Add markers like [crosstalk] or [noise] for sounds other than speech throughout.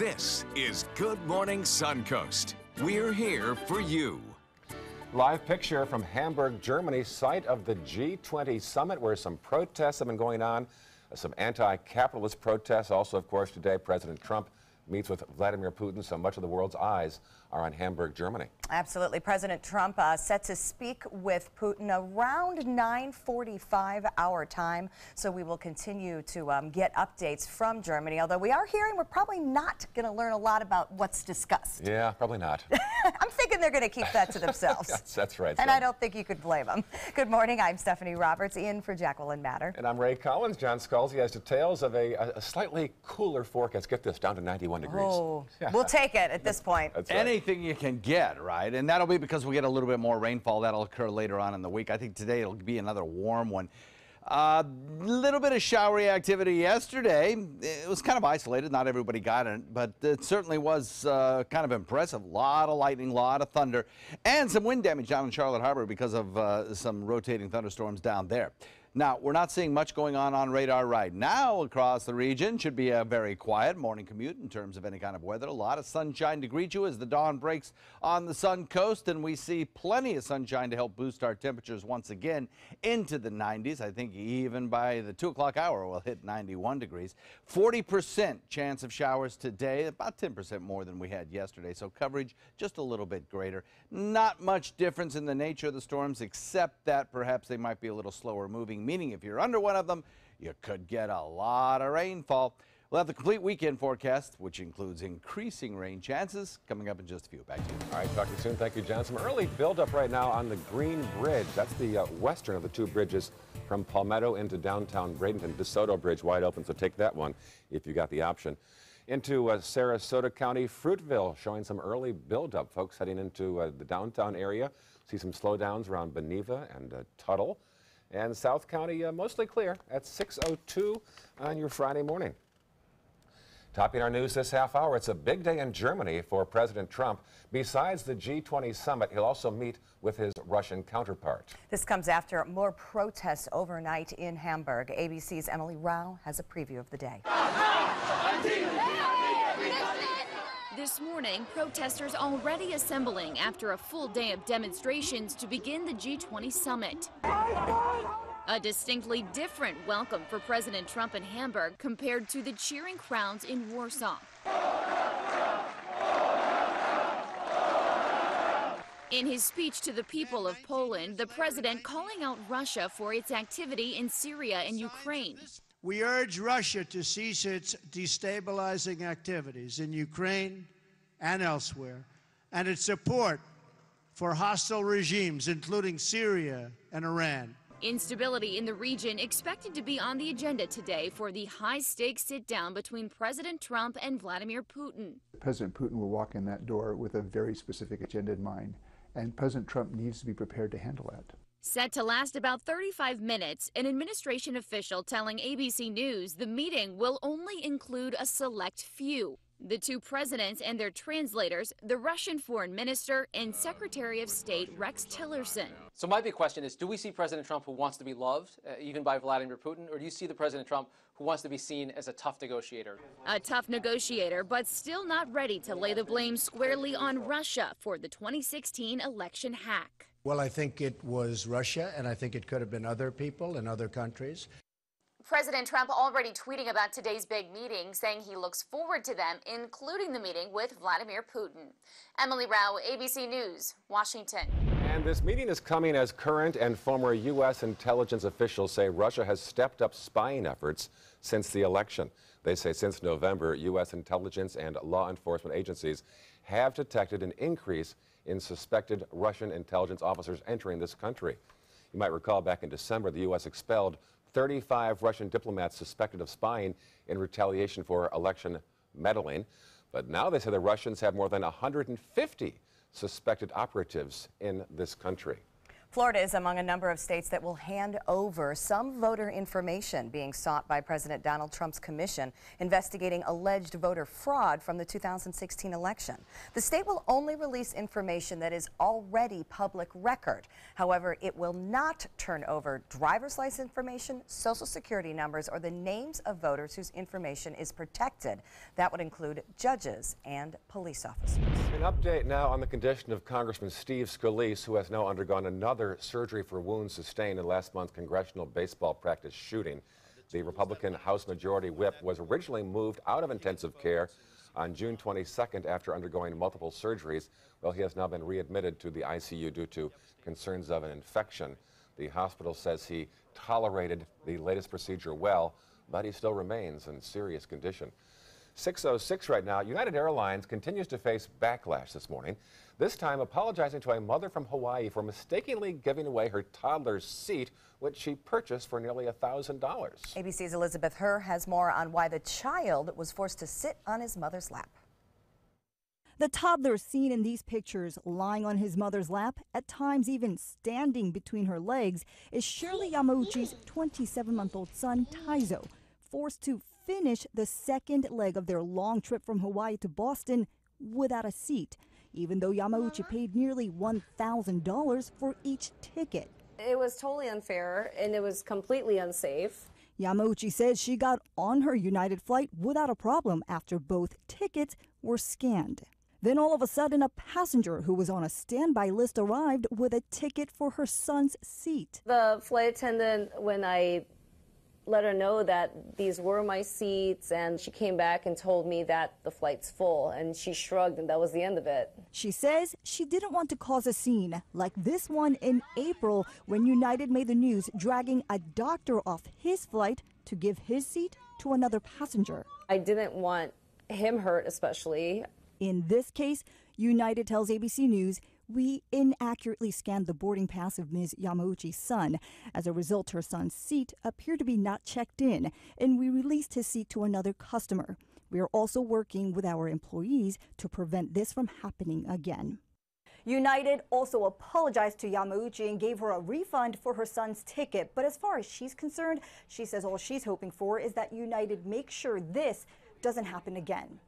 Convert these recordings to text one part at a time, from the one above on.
This is Good Morning Suncoast. We're here for you. Live picture from Hamburg, Germany, site of the G20 summit where some protests have been going on. Some anti-capitalist protests. Also, of course, today President Trump meets with Vladimir Putin, so much of the world's eyes are on Hamburg, Germany. Absolutely. President Trump uh, set to speak with Putin around 9.45 our time, so we will continue to um, get updates from Germany, although we are hearing we're probably not going to learn a lot about what's discussed. Yeah, probably not. [laughs] I'm thinking they're going to keep that to themselves. [laughs] yes, that's right. And so. I don't think you could blame them. Good morning. I'm Stephanie Roberts, in for Jacqueline Matter. And I'm Ray Collins. John Scalzi has details of a, a slightly cooler forecast. Get this, down to 91 degrees. Oh, [laughs] we'll take it at this point. Right. Anything you can get, right? And that'll be because we get a little bit more rainfall. That'll occur later on in the week. I think today it'll be another warm one. A uh, little bit of showery activity yesterday. It was kind of isolated. Not everybody got it, but it certainly was uh, kind of impressive. A lot of lightning, a lot of thunder, and some wind damage down in Charlotte Harbor because of uh, some rotating thunderstorms down there. Now, we're not seeing much going on on radar right now across the region. Should be a very quiet morning commute in terms of any kind of weather. A lot of sunshine to greet you as the dawn breaks on the sun coast, and we see plenty of sunshine to help boost our temperatures once again into the 90s. I think even by the 2 o'clock hour, we'll hit 91 degrees. 40% chance of showers today, about 10% more than we had yesterday, so coverage just a little bit greater. Not much difference in the nature of the storms, except that perhaps they might be a little slower moving meaning if you're under one of them, you could get a lot of rainfall. We'll have the complete weekend forecast, which includes increasing rain chances, coming up in just a few. Back to you. All right, talk to you soon. Thank you, John. Some early buildup right now on the Green Bridge. That's the uh, western of the two bridges from Palmetto into downtown Bradenton. DeSoto Bridge wide open, so take that one if you got the option. Into uh, Sarasota County, Fruitville showing some early buildup. Folks heading into uh, the downtown area. See some slowdowns around Beneva and uh, Tuttle. And South County uh, mostly clear at 6.02 on your Friday morning. Topping our news this half hour, it's a big day in Germany for President Trump. Besides the G20 summit, he'll also meet with his Russian counterpart. This comes after more protests overnight in Hamburg. ABC's Emily Rao has a preview of the day. [laughs] This morning, protesters already assembling after a full day of demonstrations to begin the G20 summit. A distinctly different welcome for President Trump in Hamburg compared to the cheering crowds in Warsaw. In his speech to the people of Poland, the president calling out Russia for its activity in Syria and Ukraine. We urge Russia to cease its destabilizing activities in Ukraine and elsewhere, and its support for hostile regimes, including Syria and Iran. Instability in the region expected to be on the agenda today for the high stakes sit down between President Trump and Vladimir Putin. President Putin will walk in that door with a very specific agenda in mind, and President Trump needs to be prepared to handle that. Set to last about 35 minutes, an administration official telling ABC News the meeting will only include a select few. The two presidents and their translators, the Russian foreign minister and Secretary of State Rex Tillerson. So my big question is, do we see President Trump who wants to be loved, uh, even by Vladimir Putin, or do you see the President Trump who wants to be seen as a tough negotiator? A tough negotiator, but still not ready to lay the blame squarely on Russia for the 2016 election hack. Well, I think it was Russia, and I think it could have been other people in other countries. President Trump already tweeting about today's big meeting, saying he looks forward to them, including the meeting with Vladimir Putin. Emily Rao, ABC News, Washington. And this meeting is coming as current and former U.S. intelligence officials say Russia has stepped up spying efforts since the election. They say since November, U.S. intelligence and law enforcement agencies have detected an increase in suspected Russian intelligence officers entering this country. You might recall back in December, the U.S. expelled 35 Russian diplomats suspected of spying in retaliation for election meddling. But now they say the Russians have more than 150 suspected operatives in this country. Florida is among a number of states that will hand over some voter information being sought by President Donald Trump's commission investigating alleged voter fraud from the 2016 election. The state will only release information that is already public record. However, it will not turn over driver's license information, social security numbers, or the names of voters whose information is protected. That would include judges and police officers. An update now on the condition of Congressman Steve Scalise, who has now undergone another surgery for wounds sustained in last month's congressional baseball practice shooting. The Republican House Majority Whip was originally moved out of intensive care on June 22nd after undergoing multiple surgeries. Well, he has now been readmitted to the ICU due to concerns of an infection. The hospital says he tolerated the latest procedure well, but he still remains in serious condition. 606 right now. United Airlines continues to face backlash this morning, this time apologizing to a mother from Hawaii for mistakenly giving away her toddler's seat, which she purchased for nearly $1,000. ABC's Elizabeth Hur has more on why the child was forced to sit on his mother's lap. The toddler seen in these pictures lying on his mother's lap, at times even standing between her legs, is Shirley Yamauchi's 27 month old son, Taizo, forced to finish the second leg of their long trip from Hawaii to Boston without a seat, even though Yamauchi uh-huh. paid nearly $1,000 for each ticket. It was totally unfair and it was completely unsafe. Yamauchi says she got on her United flight without a problem after both tickets were scanned. Then all of a sudden, a passenger who was on a standby list arrived with a ticket for her son's seat. The flight attendant, when I let her know that these were my seats and she came back and told me that the flight's full and she shrugged and that was the end of it. She says she didn't want to cause a scene like this one in April when United made the news dragging a doctor off his flight to give his seat to another passenger. I didn't want him hurt especially. In this case, United tells ABC News we inaccurately scanned the boarding pass of Ms. Yamauchi's son. As a result, her son's seat appeared to be not checked in, and we released his seat to another customer. We are also working with our employees to prevent this from happening again. United also apologized to Yamauchi and gave her a refund for her son's ticket. But as far as she's concerned, she says all she's hoping for is that United make sure this doesn't happen again.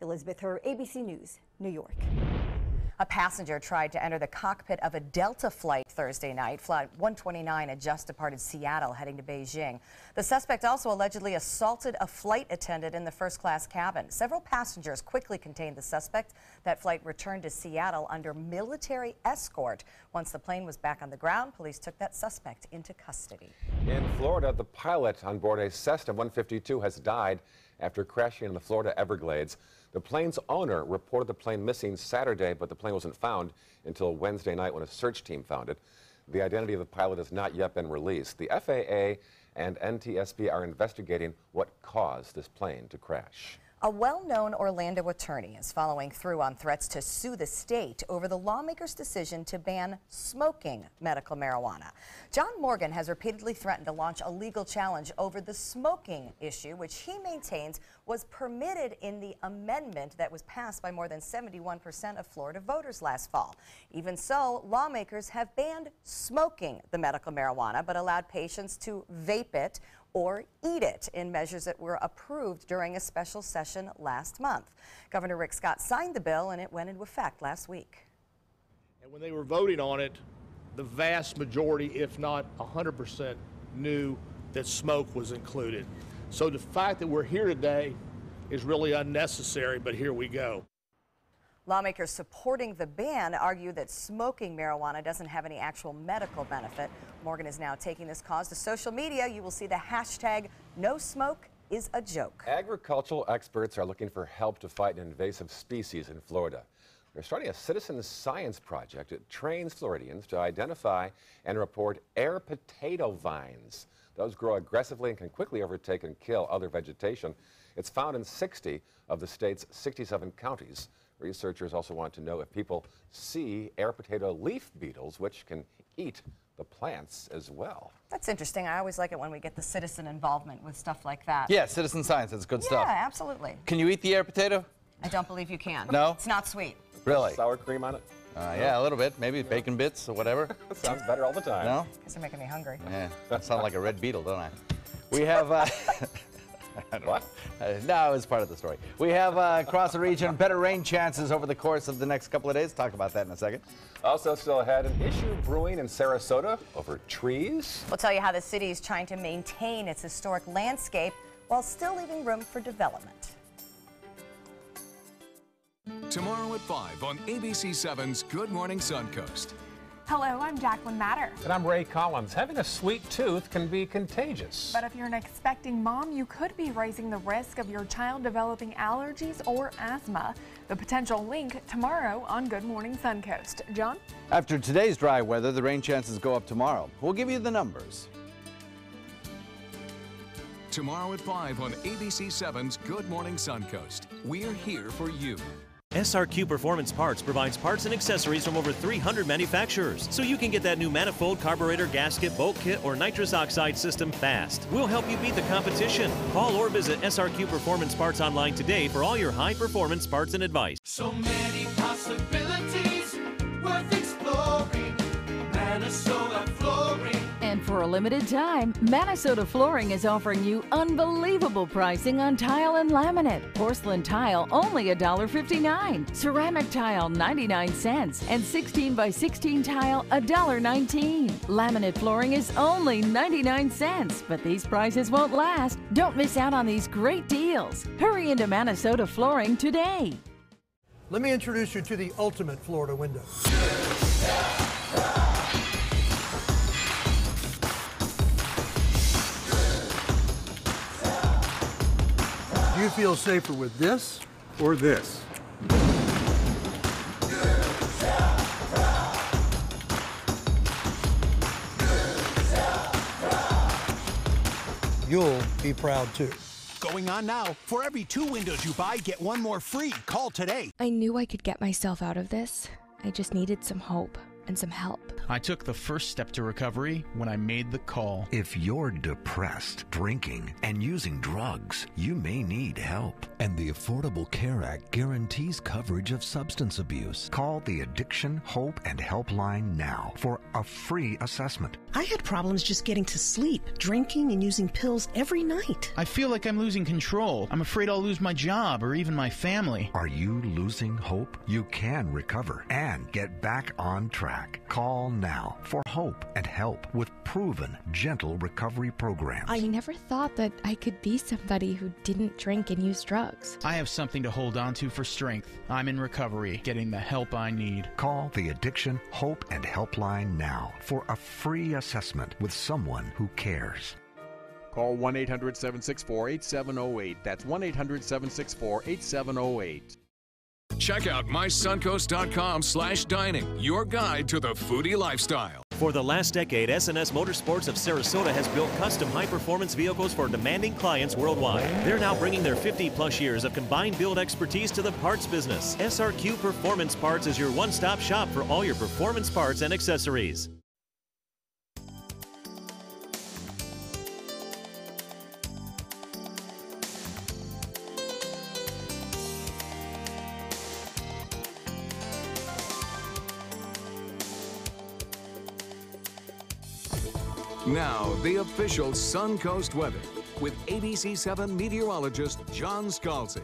Elizabeth Hur, ABC News, New York. A passenger tried to enter the cockpit of a Delta flight Thursday night. Flight 129 had just departed Seattle heading to Beijing. The suspect also allegedly assaulted a flight attendant in the first class cabin. Several passengers quickly contained the suspect. That flight returned to Seattle under military escort. Once the plane was back on the ground, police took that suspect into custody. In Florida, the pilot on board a Cessna 152 has died after crashing in the Florida Everglades. The plane's owner reported the plane missing Saturday, but the plane wasn't found until Wednesday night when a search team found it. The identity of the pilot has not yet been released. The FAA and NTSB are investigating what caused this plane to crash. A well-known Orlando attorney is following through on threats to sue the state over the lawmaker's decision to ban smoking medical marijuana. John Morgan has repeatedly threatened to launch a legal challenge over the smoking issue, which he maintains was permitted in the amendment that was passed by more than 71% of Florida voters last fall. Even so, lawmakers have banned smoking the medical marijuana, but allowed patients to vape it or eat it in measures that were approved during a special session last month. Governor Rick Scott signed the bill and it went into effect last week. And when they were voting on it, the vast majority, if not 100%, knew that smoke was included. So the fact that we're here today is really unnecessary, but here we go. Lawmakers supporting the ban argue that smoking marijuana doesn't have any actual medical benefit. Morgan is now taking this cause to social media. You will see the hashtag no smoke is a joke. Agricultural experts are looking for help to fight an invasive species in Florida. They're starting a citizen science project that trains Floridians to identify and report air potato vines. Those grow aggressively and can quickly overtake and kill other vegetation. It's found in 60 of the state's 67 counties. Researchers also want to know if people see air potato leaf beetles, which can eat the plants as well. That's interesting. I always like it when we get the citizen involvement with stuff like that. Yeah, citizen science. That's good yeah, stuff. Yeah, absolutely. Can you eat the air potato? I don't believe you can. No? It's not sweet. Really? Sour cream on it? Uh, yeah, a little bit. Maybe bacon bits or whatever. [laughs] Sounds better all the time. No? Guys are making me hungry. Yeah, that sounds like a red beetle, don't I? We have. Uh, [laughs] [laughs] what? No, it's part of the story. We have uh, across the region better rain chances over the course of the next couple of days. Talk about that in a second. Also, still had an issue brewing in Sarasota over trees. We'll tell you how the city is trying to maintain its historic landscape while still leaving room for development. Tomorrow at 5 on ABC7's Good Morning Suncoast. Hello, I'm Jacqueline Matter. And I'm Ray Collins. Having a sweet tooth can be contagious. But if you're an expecting mom, you could be raising the risk of your child developing allergies or asthma. The potential link tomorrow on Good Morning Suncoast. John? After today's dry weather, the rain chances go up tomorrow. We'll give you the numbers. Tomorrow at 5 on ABC7's Good Morning Suncoast. We're here for you. SRQ Performance Parts provides parts and accessories from over 300 manufacturers, so you can get that new manifold, carburetor, gasket, bolt kit, or nitrous oxide system fast. We'll help you beat the competition. Call or visit SRQ Performance Parts online today for all your high performance parts and advice. So many possibilities for a limited time, Manasota Flooring is offering you unbelievable pricing on tile and laminate. Porcelain tile only $1.59. Ceramic tile 99 cents. And 16 by 16 tile $1.19. Laminate flooring is only 99 cents. But these prices won't last. Don't miss out on these great deals. Hurry into Manasota Flooring today. Let me introduce you to the ultimate Florida window. Do you feel safer with this or this? You'll be proud too. Going on now. For every two windows you buy, get one more free. Call today. I knew I could get myself out of this. I just needed some hope and some help. I took the first step to recovery when I made the call. If you're depressed, drinking, and using drugs, you may need help. And the Affordable Care Act guarantees coverage of substance abuse. Call the Addiction, Hope, and Helpline now for a free assessment. I had problems just getting to sleep, drinking and using pills every night. I feel like I'm losing control. I'm afraid I'll lose my job or even my family. Are you losing hope? You can recover and get back on track. Call now for hope and help with proven, gentle recovery programs. I never thought that I could be somebody who didn't drink and use drugs. I have something to hold on to for strength. I'm in recovery, getting the help I need. Call the Addiction, Hope, and Helpline now for a free assessment with someone who cares. Call 1 800 764 8708. That's 1 800 764 8708. Check out mysuncoast.com slash dining, your guide to the foodie lifestyle. For the last decade, SNS Motorsports of Sarasota has built custom high performance vehicles for demanding clients worldwide. They're now bringing their 50 plus years of combined build expertise to the parts business. SRQ Performance Parts is your one stop shop for all your performance parts and accessories. Now, the official Suncoast weather with ABC7 meteorologist John Scalzi.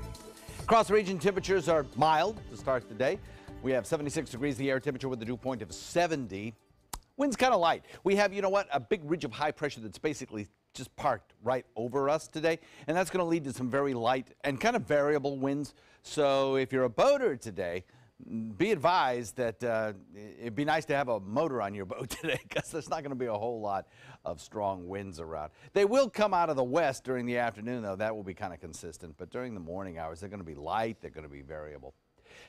Across the region, temperatures are mild to start the day. We have 76 degrees the air temperature with a dew point of 70. Wind's kind of light. We have, you know what, a big ridge of high pressure that's basically just parked right over us today. And that's going to lead to some very light and kind of variable winds. So if you're a boater today, be advised that uh, it'd be nice to have a motor on your boat [laughs] today because there's not going to be a whole lot of strong winds around. They will come out of the west during the afternoon, though. That will be kind of consistent. But during the morning hours, they're going to be light. They're going to be variable.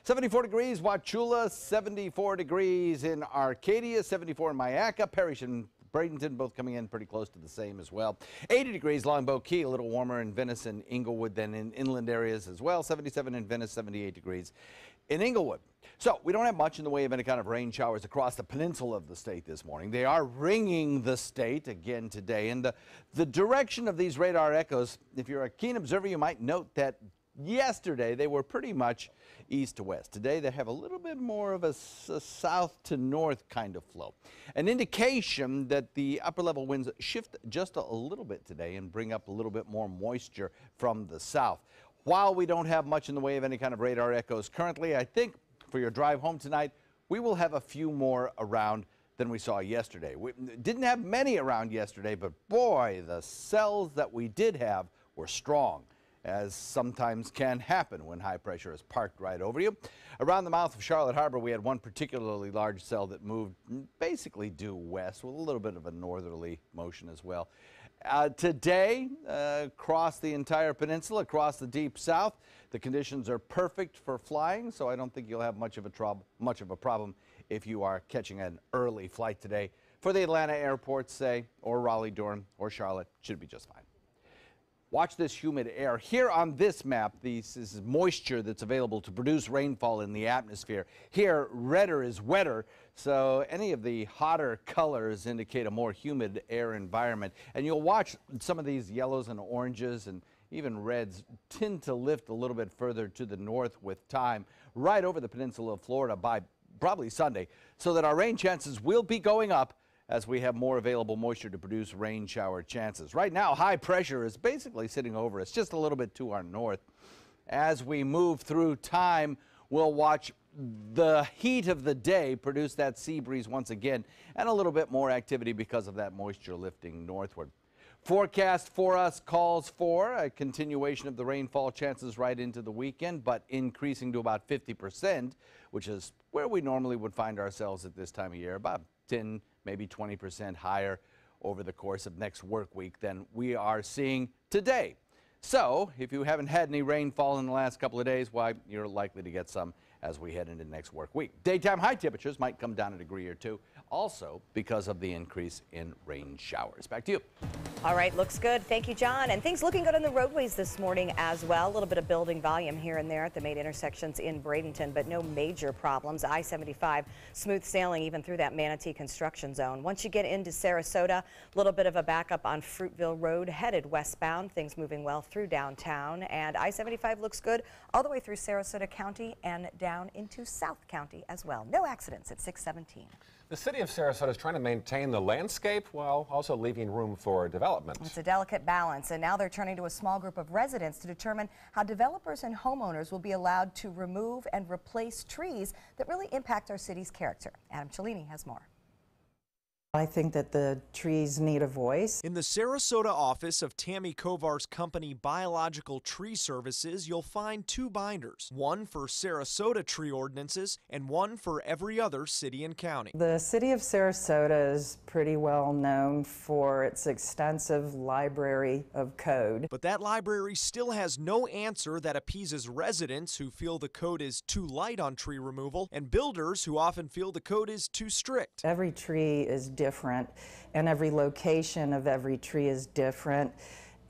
74 degrees, Wauchula, 74 degrees in Arcadia, 74 in Myakka, Parrish and Bradenton both coming in pretty close to the same as well. 80 degrees Longboat Key, a little warmer in Venice and Englewood than in inland areas as well. 77 in Venice, 78 degrees in Englewood. So we don't have much in the way of any kind of rain showers across the peninsula of the state this morning. They are ringing the state again today. And the, the direction of these radar echoes, if you're a keen observer, you might note that yesterday they were pretty much east to west. Today they have a little bit more of a south to north kind of flow. An indication that the upper level winds shift just a little bit today and bring up a little bit more moisture from the south. While we don't have much in the way of any kind of radar echoes currently, I think for your drive home tonight, we will have a few more around than we saw yesterday. We didn't have many around yesterday, but boy, the cells that we did have were strong, as sometimes can happen when high pressure is parked right over you. Around the mouth of Charlotte Harbor, we had one particularly large cell that moved basically due west with a little bit of a northerly motion as well. Uh, today, uh, across the entire peninsula, across the deep south, the conditions are perfect for flying, so I don't think you'll have much of a much of a problem if you are catching an early flight today. For the Atlanta airports, say, or Raleigh, Durham, or Charlotte, should be just fine. Watch this humid air. Here on this map, this is moisture that's available to produce rainfall in the atmosphere. Here, redder is wetter, so any of the hotter colors indicate a more humid air environment. And you'll watch some of these yellows and oranges and even reds tend to lift a little bit further to the north with time, right over the peninsula of Florida by probably Sunday, so that our rain chances will be going up as we have more available moisture to produce rain shower chances. Right now, high pressure is basically sitting over us, just a little bit to our north. As we move through time, we'll watch the heat of the day produced that sea breeze once again and a little bit more activity because of that moisture lifting northward. Forecast for us calls for a continuation of the rainfall chances right into the weekend, but increasing to about 50%, which is where we normally would find ourselves at this time of year, about 10, maybe 20% higher over the course of next work week than we are seeing today. So, if you haven't had any rainfall in the last couple of days, why, you're likely to get some as we head into next work week. Daytime high temperatures might come down a degree or two, also because of the increase in rain showers. Back to you. All right, looks good. Thank you, John. And things looking good on the roadways this morning as well. A little bit of building volume here and there at the main intersections in Bradenton, but no major problems. I-75 smooth sailing even through that Manatee construction zone. Once you get into Sarasota, a little bit of a backup on Fruitville Road headed westbound. Things moving well through downtown. And I-75 looks good all the way through Sarasota County and down into South County as well. No accidents at 617. The city of Sarasota is trying to maintain the landscape while also leaving room for development. It's a delicate balance, and now they're turning to a small group of residents to determine how developers and homeowners will be allowed to remove and replace trees that really impact our city's character. Adam Cellini has more. I think that the trees need a voice. In the Sarasota office of Tammy Kovar's company Biological Tree Services, you'll find two binders one for Sarasota tree ordinances and one for every other city and county. The city of Sarasota is pretty well known for its extensive library of code. But that library still has no answer that appeases residents who feel the code is too light on tree removal and builders who often feel the code is too strict. Every tree is different, and every location of every tree is different.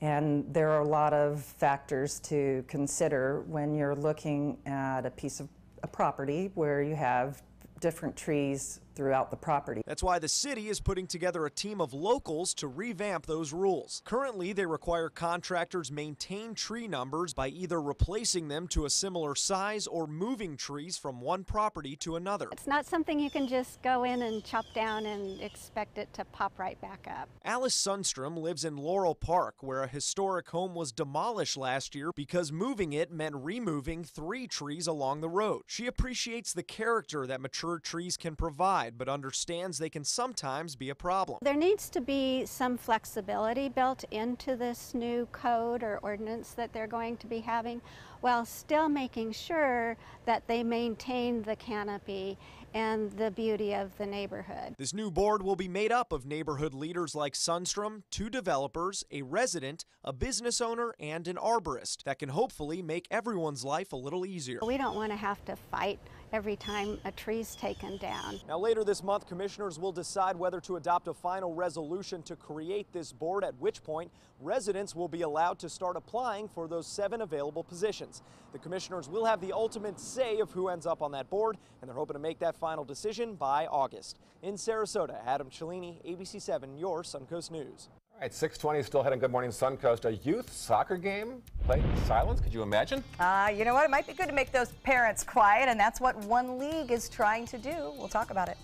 And there are a lot of factors to consider when you're looking at a piece of a property where you have different trees throughout the property. That's why the city is putting together a team of locals to revamp those rules. Currently, they require contractors maintain tree numbers by either replacing them to a similar size or moving trees from one property to another. It's not something you can just go in and chop down and expect it to pop right back up. Alice Sundstrom lives in Laurel Park, where a historic home was demolished last year because moving it meant removing three trees along the road. She appreciates the character that mature trees can provide, but understands they can sometimes be a problem. There needs to be some flexibility built into this new code or ordinance that they're going to be having while still making sure that they maintain the canopy and the beauty of the neighborhood. This new board will be made up of neighborhood leaders like Sundstrom, two developers, a resident, a business owner, and an arborist that can hopefully make everyone's life a little easier. We don't want to have to fight every time a tree's taken down. Now, later this month, commissioners will decide whether to adopt a final resolution to create this board, at which point residents will be allowed to start applying for those seven available positions. The commissioners will have the ultimate say of who ends up on that board, and they're hoping to make that final decision by August. In Sarasota, Adam Cellini, ABC7, your Suncoast News. All right, 620 still heading Good Morning Suncoast. A youth soccer game played in silence. Could you imagine? Uh, you know what? It might be good to make those parents quiet, and that's what one league is trying to do. We'll talk about it.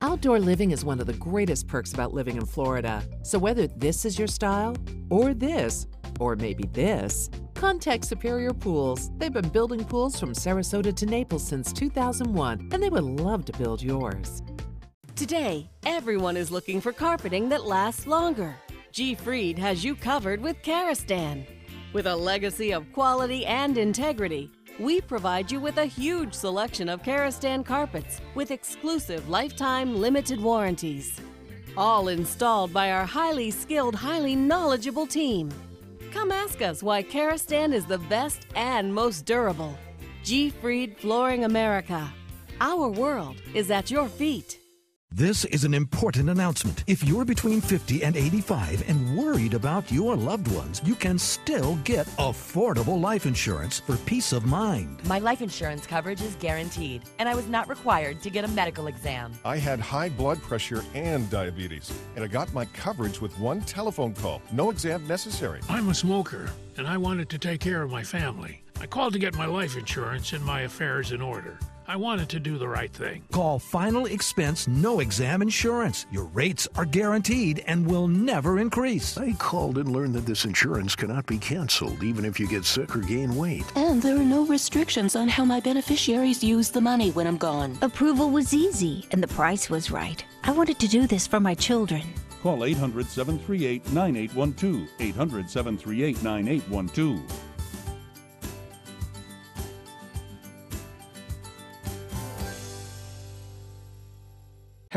Outdoor living is one of the greatest perks about living in Florida. So whether this is your style, or this, or maybe this, contact Superior Pools. They've been building pools from Sarasota to Naples since 2001, and they would love to build yours. Today, everyone is looking for carpeting that lasts longer. G. Fried has you covered with Karastan. With a legacy of quality and integrity, we provide you with a huge selection of Karastan carpets with exclusive lifetime limited warranties. All installed by our highly skilled, highly knowledgeable team. Come ask us why Karastan is the best and most durable. G. Fried Flooring America. Our world is at your feet. This is an important announcement. If you're between 50 and 85 and worried about your loved ones, you can still get affordable life insurance for peace of mind. My life insurance coverage is guaranteed, and I was not required to get a medical exam. I had high blood pressure and diabetes, and I got my coverage with one telephone call. No exam necessary. I'm a smoker, and I wanted to take care of my family. I called to get my life insurance and my affairs in order. I wanted to do the right thing. Call Final Expense No Exam Insurance. Your rates are guaranteed and will never increase. I called and learned that this insurance cannot be canceled even if you get sick or gain weight. And there are no restrictions on how my beneficiaries use the money when I'm gone. Approval was easy and the price was right. I wanted to do this for my children. Call 800 738 9812. 800 738 9812.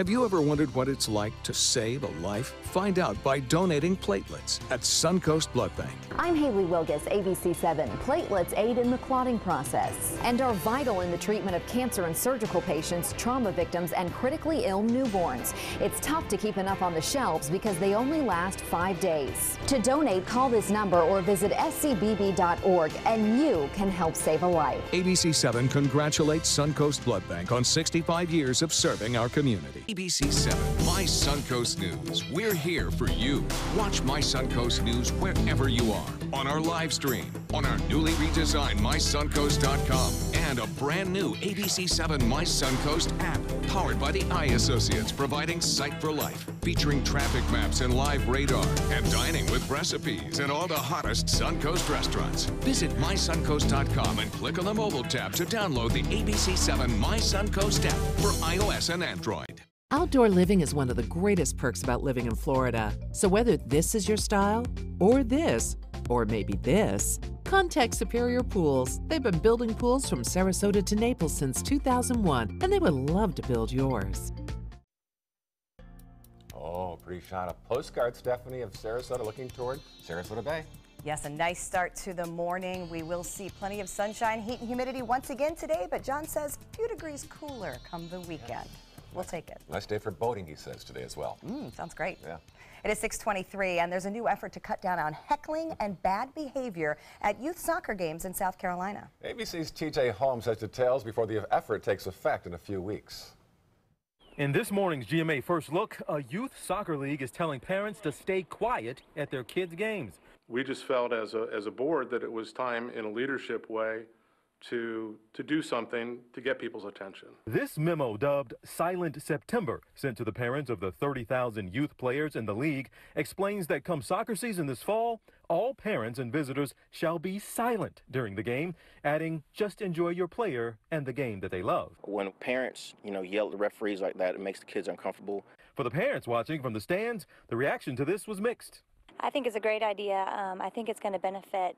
Have you ever wondered what it's like to save a life? Find out by donating platelets at Suncoast Blood Bank. I'm Haley Wilgus, ABC7. Platelets aid in the clotting process and are vital in the treatment of cancer and surgical patients, trauma victims, and critically ill newborns. It's tough to keep enough on the shelves because they only last five days. To donate, call this number or visit scbb.org and you can help save a life. ABC7 congratulates Suncoast Blood Bank on 65 years of serving our community. ABC 7, My Suncoast News. We're here for you. Watch My Suncoast News wherever you are. On our live stream, on our newly redesigned MySuncoast.com, and a brand new ABC 7 My Suncoast app, powered by the Eye Associates, providing sight for life, featuring traffic maps and live radar, and dining with recipes at all the hottest Suncoast restaurants. Visit MySuncoast.com and click on the mobile tab to download the ABC 7 My Suncoast app for iOS and Android. Outdoor living is one of the greatest perks about living in Florida. So whether this is your style, or this, or maybe this, contact Superior Pools. They've been building pools from Sarasota to Naples since 2001, and they would love to build yours. Oh, pretty shot. A postcard, Stephanie, of Sarasota looking toward Sarasota Bay. Yes, a nice start to the morning. We will see plenty of sunshine, heat, and humidity once again today, but John says a few degrees cooler come the weekend. We'll take it. Nice day for boating, he says, today as well. Mm, sounds great. Yeah. It is 623, and there's a new effort to cut down on heckling and bad behavior at youth soccer games in South Carolina. ABC's TJ Holmes has details before the effort takes effect in a few weeks. In this morning's GMA First Look, a youth soccer league is telling parents to stay quiet at their kids' games. We just felt as a, as a board that it was time in a leadership way to, to do something to get people's attention. This memo, dubbed Silent September, sent to the parents of the 30,000 youth players in the league, explains that come soccer season this fall, all parents and visitors shall be silent during the game, adding, just enjoy your player and the game that they love. When parents, you know, yell at the referees like that, it makes the kids uncomfortable. For the parents watching from the stands, the reaction to this was mixed. I think it's a great idea. Um, I think it's going to benefit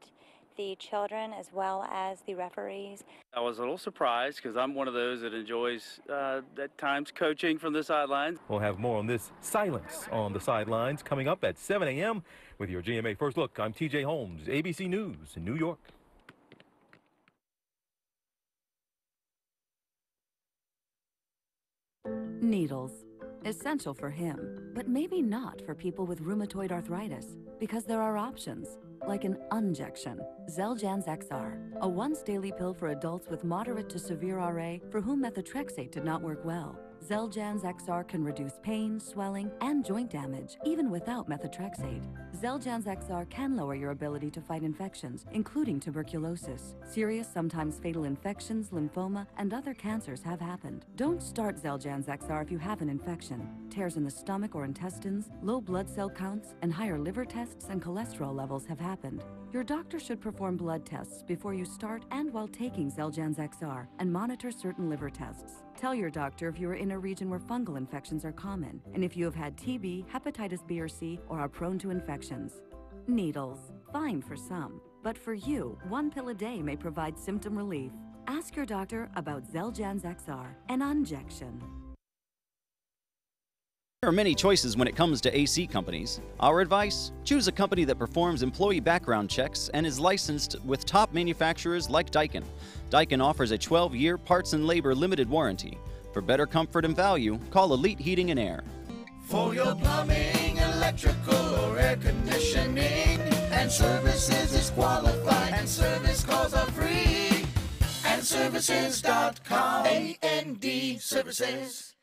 the children as well as the referees. I was a little surprised because I'm one of those that enjoys uh, at times coaching from the sidelines. We'll have more on this silence on the sidelines coming up at 7 a.m. with your GMA First Look. I'm TJ Holmes, ABC News in New York. Needles. Essential for him, but maybe not for people with rheumatoid arthritis, because there are options, like an unjection, Xeljanz XR, a once daily pill for adults with moderate to severe RA for whom methotrexate did not work well. Xeljanz XR can reduce pain, swelling, and joint damage, even without methotrexate. Xeljanz XR can lower your ability to fight infections, including tuberculosis. Serious, sometimes fatal infections, lymphoma, and other cancers have happened. Don't start Xeljanz XR if you have an infection. Tears in the stomach or intestines, low blood cell counts, and higher liver tests and cholesterol levels have happened. Your doctor should perform blood tests before you start and while taking Xeljanz XR and monitor certain liver tests. Tell your doctor if you are in a region where fungal infections are common and if you have had TB, hepatitis B or C, or are prone to infections. Needles, fine for some, but for you, one pill a day may provide symptom relief. Ask your doctor about Xeljanz XR, an unjection. There are many choices when it comes to AC companies. Our advice choose a company that performs employee background checks and is licensed with top manufacturers like Daikin. Daikin offers a 12 year parts and labor limited warranty. For better comfort and value, call Elite Heating and Air. For your plumbing, electrical, or air conditioning, and services is qualified, and service calls are free. And services.com, A-N-D services.com.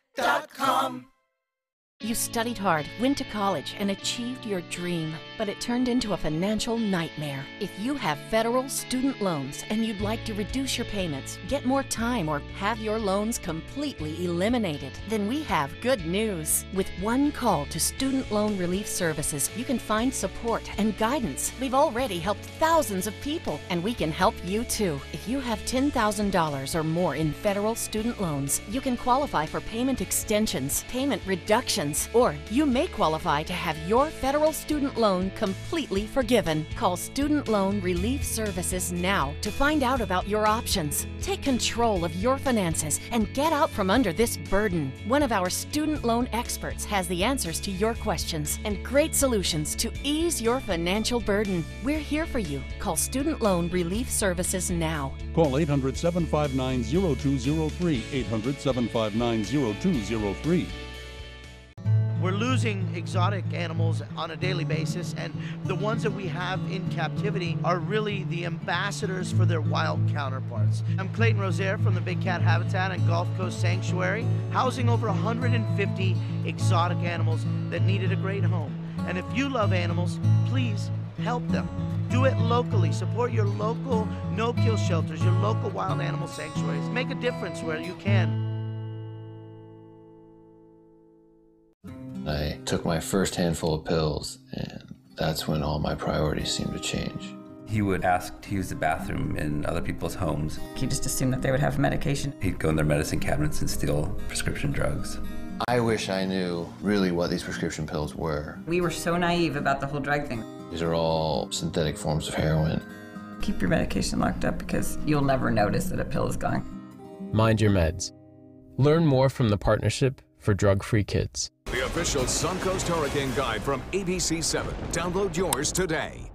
You studied hard, went to college, and achieved your dream, but it turned into a financial nightmare. If you have federal student loans and you'd like to reduce your payments, get more time, or have your loans completely eliminated, then we have good news. With one call to Student Loan Relief Services, you can find support and guidance. We've already helped thousands of people, and we can help you too. If you have $10,000 or more in federal student loans, you can qualify for payment extensions, payment reductions, or you may qualify to have your federal student loan completely forgiven. Call Student Loan Relief Services now to find out about your options. Take control of your finances and get out from under this burden. One of our student loan experts has the answers to your questions and great solutions to ease your financial burden. We're here for you. Call Student Loan Relief Services now. Call 800 759 0203. 800 759 0203. We're losing exotic animals on a daily basis, and the ones that we have in captivity are really the ambassadors for their wild counterparts. I'm Clayton Rosaire from the Big Cat Habitat and Gulf Coast Sanctuary, housing over 150 exotic animals that needed a great home. And if you love animals, please help them. Do it locally. Support your local no kill shelters, your local wild animal sanctuaries. Make a difference where you can. I took my first handful of pills, and that's when all my priorities seemed to change. He would ask to use the bathroom in other people's homes. He just assumed that they would have medication. He'd go in their medicine cabinets and steal prescription drugs. I wish I knew really what these prescription pills were. We were so naive about the whole drug thing. These are all synthetic forms of heroin. Keep your medication locked up because you'll never notice that a pill is gone. Mind your meds. Learn more from the Partnership for Drug Free Kids. Official Suncoast Hurricane Guide from ABC7. Download yours today.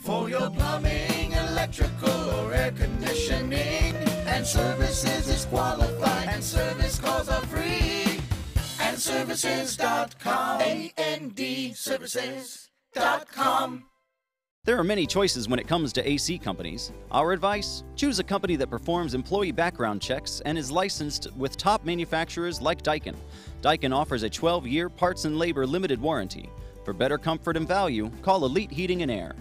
For your plumbing, electrical, or air conditioning, and services is qualified, and service calls are free. And services.com, A-N-D services.com. There are many choices when it comes to AC companies. Our advice choose a company that performs employee background checks and is licensed with top manufacturers like Daikin. Daikin offers a 12 year parts and labor limited warranty. For better comfort and value, call Elite Heating and Air.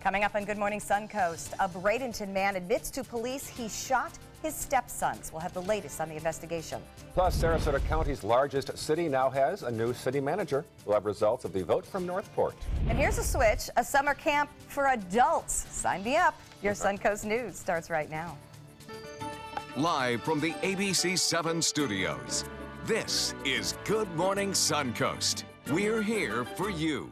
Coming up on Good Morning Suncoast, a Bradenton man admits to police he shot his stepsons. We'll have the latest on the investigation. Plus, Sarasota County's largest city now has a new city manager. We'll have results of the vote from North Port. And here's a switch a summer camp for adults. Sign me up. Your [laughs] Suncoast News starts right now. Live from the ABC 7 studios, this is Good Morning Suncoast. We're here for you.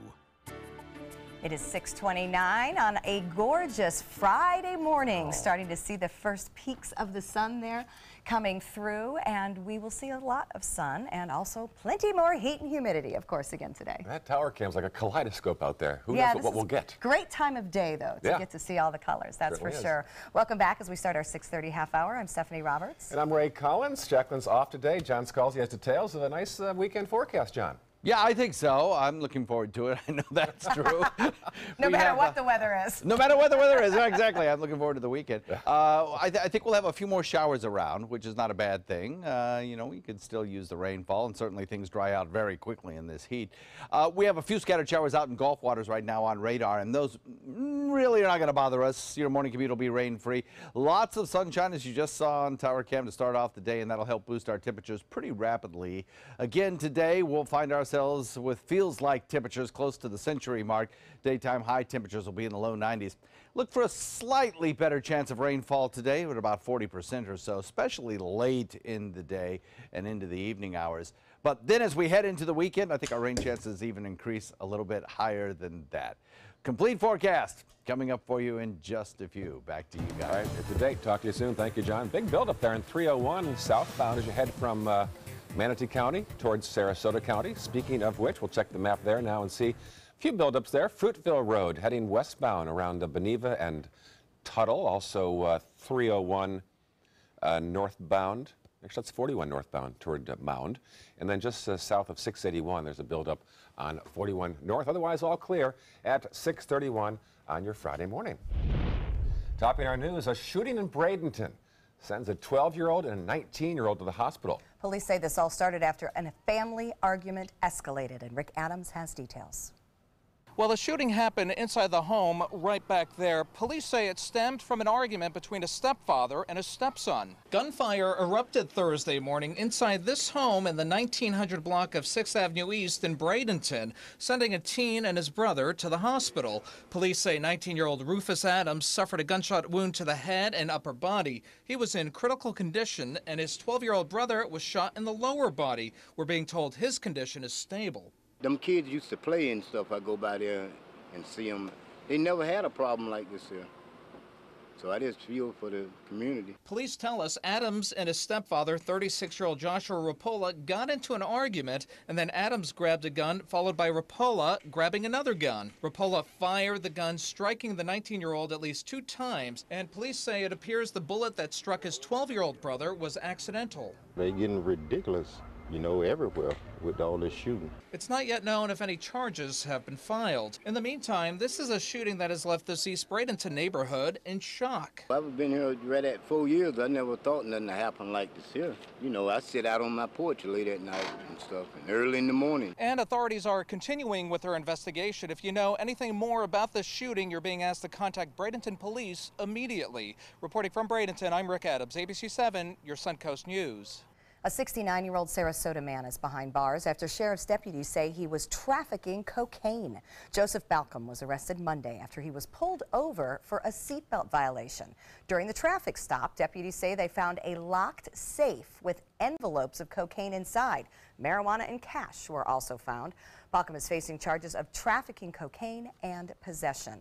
It is 629 on a gorgeous Friday morning. Oh. Starting to see the first peaks of the sun there coming through. And we will see a lot of sun and also plenty more heat and humidity, of course, again today. That tower cam's like a kaleidoscope out there. Who Yeah, knows what we'll get? Great time of day, though, to Yeah. get to see all the colors. That's Certainly for is. sure. Welcome back as we start our 630 half hour. I'm Stephanie Roberts. And I'm Ray Collins. Jacqueline's off today. John Scalzi has details of a nice uh, weekend forecast, John. Yeah, I think so. I'm looking forward to it. [laughs] I know that's true. [laughs] no [laughs] We matter have, what uh, the weather is. No matter what the weather is, exactly. I'm looking forward to the weekend. Uh, I, th- I think we'll have a few more showers around, which is not a bad thing. Uh, you know, we could still use the rainfall, and certainly things dry out very quickly in this heat. Uh, we have a few scattered showers out in Gulf waters right now on radar, and those really are not going to bother us. Your morning commute will be rain-free. Lots of sunshine, as you just saw on Tower Cam to start off the day, and that'll help boost our temperatures pretty rapidly. Again, today we'll find ourselves with feels like temperatures close to the century mark. Daytime high temperatures will be in the low 90s. Look for a slightly better chance of rainfall today at about 40% or so, especially late in the day and into the evening hours. But then as we head into the weekend, I think our rain chances even increase a little bit higher than that. Complete forecast coming up for you in just a few. Back to you guys. All right, it's a date. Talk to you soon. Thank you, John. Big buildup there in 301 southbound as you head from uh, Manatee County towards Sarasota County. Speaking of which, we'll check the map there now and see a few buildups there. Fruitville Road heading westbound around uh, Beneva and Tuttle. Also uh, 301 uh, northbound. Actually, that's 41 northbound toward uh, Mound. And then just uh, south of 681, there's a buildup on 41 north. Otherwise, all clear at 631 on your Friday morning. Topping our news, a shooting in Bradenton sends a 12-year-old and a 19-year-old to the hospital. Police say this all started after a family argument escalated, and Rick Adams has details. Well, the shooting happened inside the home right back there. Police say it stemmed from an argument between a stepfather and a stepson. Gunfire erupted Thursday morning inside this home in the 1900 block of 6th Avenue East in Bradenton, sending a teen and his brother to the hospital. Police say 19-year-old Rufus Adams suffered a gunshot wound to the head and upper body. He was in critical condition, and his 12-year-old brother was shot in the lower body. We're being told his condition is stable. Them kids used to play and stuff. I go by there and see them. They never had a problem like this here. So I just feel for the community. Police tell us Adams and his stepfather, 36 year old Joshua Rapola, got into an argument, and then Adams grabbed a gun, followed by Rapola grabbing another gun. Rapola fired the gun, striking the 19 year old at least two times, and police say it appears the bullet that struck his 12 year old brother was accidental. They're getting ridiculous, you know, everywhere with all this shooting. It's not yet known if any charges have been filed. In the meantime, this is a shooting that has left the East Bradenton neighborhood in shock. I've been here right at four years. I never thought nothing to happen like this here. You know, I sit out on my porch late at night and stuff, and early in the morning. And authorities are continuing with their investigation. If you know anything more about this shooting, you're being asked to contact Bradenton Police immediately. Reporting from Bradenton, I'm Rick Adams, ABC 7, your Suncoast News. A 69 year old Sarasota man is behind bars after sheriff's deputies say he was trafficking cocaine. Joseph Balcom was arrested Monday after he was pulled over for a seatbelt violation. During the traffic stop, deputies say they found a locked safe with envelopes of cocaine inside. Marijuana and cash were also found. Balcom is facing charges of trafficking cocaine and possession.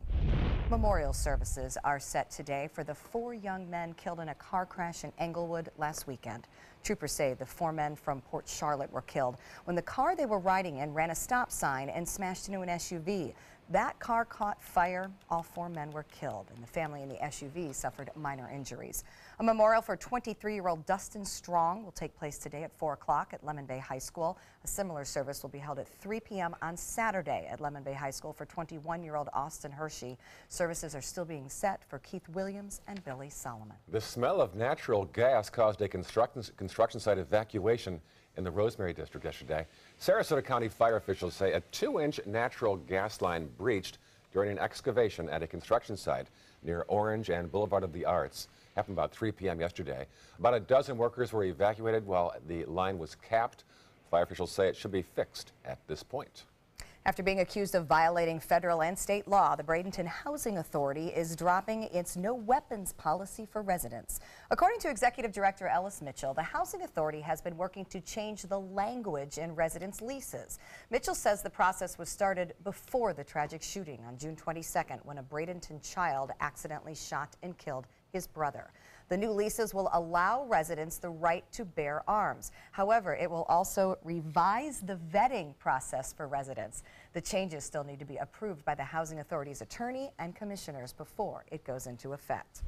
Memorial services are set today for the four young men killed in a car crash in Englewood last weekend. Troopers say the four men from Port Charlotte were killed when the car they were riding in ran a stop sign and smashed into an SUV. That car caught fire. All four men were killed, and the family in the SUV suffered minor injuries. A memorial for 23-year-old Dustin Strong will take place today at 4 o'clock at Lemon Bay High School. A similar service will be held at 3 p.m. on Saturday at Lemon Bay High School for 21-year-old Austin Hershey. Services are still being set for Keith Williams and Billy Solomon. The smell of natural gas caused a construction, construction site evacuation in the Rosemary district yesterday. Sarasota County fire officials say a two-inch natural gas line breached during an excavation at a construction site near Orange and Boulevard of the Arts. Happened about 3 p.m. yesterday. About a dozen workers were evacuated while the line was capped. Fire officials say it should be fixed at this point. After being accused of violating federal and state law, the Bradenton Housing Authority is dropping its no weapons policy for residents. According to Executive Director Ellis Mitchell, the Housing Authority has been working to change the language in residents' leases. Mitchell says the process was started before the tragic shooting on June 22nd when a Bradenton child accidentally shot and killed his brother. The new leases will allow residents the right to bear arms. However, it will also revise the vetting process for residents. The changes still need to be approved by the Housing Authority's attorney and commissioners before it goes into effect.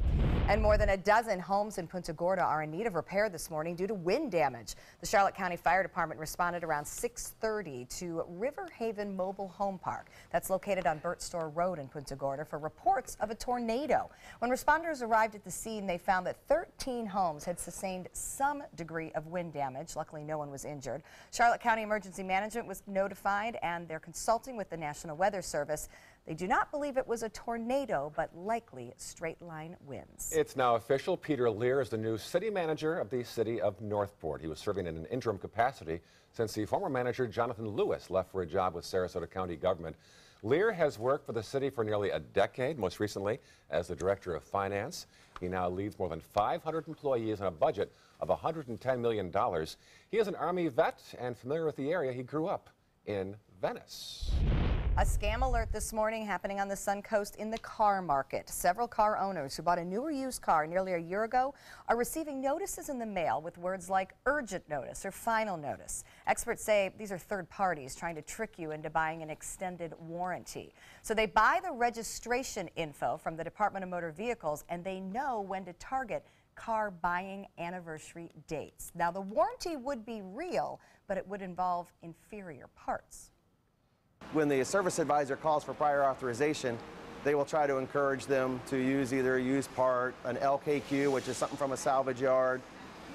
And more than a dozen homes in Punta Gorda are in need of repair this morning due to wind damage. The Charlotte County Fire Department responded around 6:30 to River Haven Mobile Home Park. That's located on Burnt Store Road in Punta Gorda for reports of a tornado. When responders arrived at the scene, they found that 13 homes had sustained some degree of wind damage. Luckily, no one was injured. Charlotte County Emergency Management was notified and they're consulting with the National Weather Service. They do not believe it was a tornado, but likely straight line winds. It's now official. Peter Lear is the new city manager of the city of North Port. He was serving in an interim capacity since the former manager Jonathan Lewis left for a job with Sarasota County government. Lear has worked for the city for nearly a decade, most recently as the director of finance. He now leads more than 500 employees on a budget of $110 million. He is an Army vet and familiar with the area. He grew up in Venice. A scam alert this morning happening on the Suncoast in the car market. Several car owners who bought a newer used car nearly a year ago are receiving notices in the mail with words like urgent notice or final notice. Experts say these are third parties trying to trick you into buying an extended warranty. So they buy the registration info from the Department of Motor Vehicles and they know when to target car buying anniversary dates. Now the warranty would be real, but it would involve inferior parts. When the service advisor calls for prior authorization, they will try to encourage them to use either a used part, an LKQ, which is something from a salvage yard,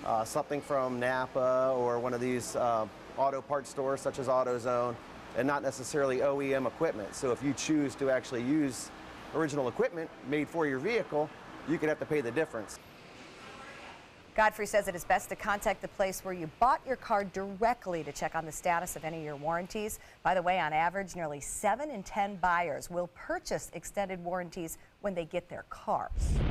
uh, something from Napa or one of these uh, auto parts stores such as AutoZone, and not necessarily OEM equipment. So if you choose to actually use original equipment made for your vehicle, you could have to pay the difference. Godfrey says it is best to contact the place where you bought your car directly to check on the status of any of your warranties. By the way, on average, nearly 7 in 10 buyers will purchase extended warranties when they get their cars.